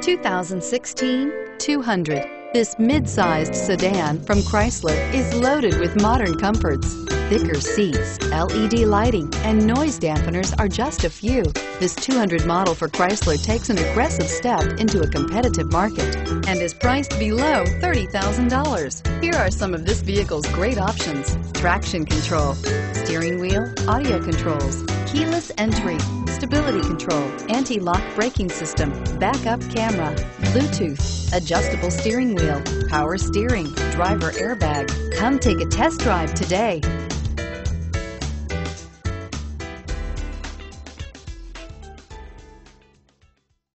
2016 200. This mid-sized sedan from Chrysler is loaded with modern comforts. Thicker seats, LED lighting, and noise dampeners are just a few. This 200 model for Chrysler takes an aggressive step into a competitive market and is priced below $30,000. Here are some of this vehicle's great options. Traction control, steering wheel, audio controls, keyless entry, stability control, anti-lock braking system, backup camera, Bluetooth, adjustable steering wheel, power steering, driver airbag. Come take a test drive today.